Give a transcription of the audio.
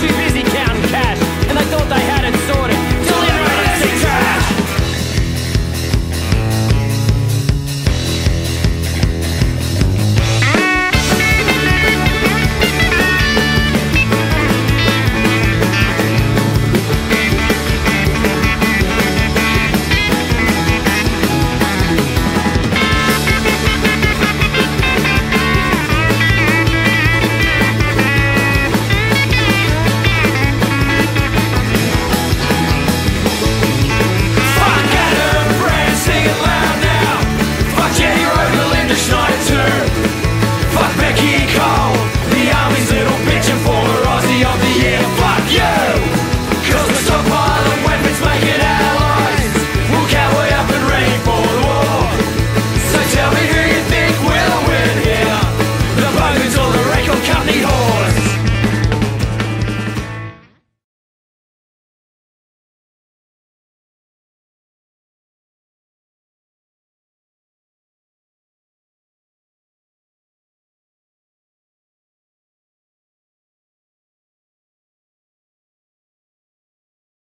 too busy